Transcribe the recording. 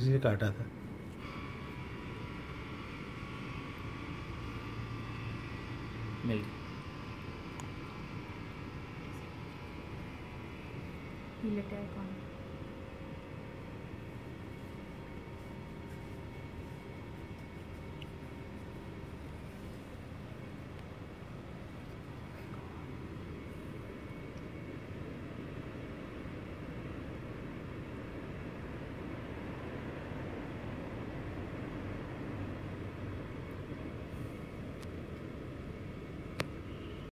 किसी ने काटा था। मिल गया। ये लेटर कौन?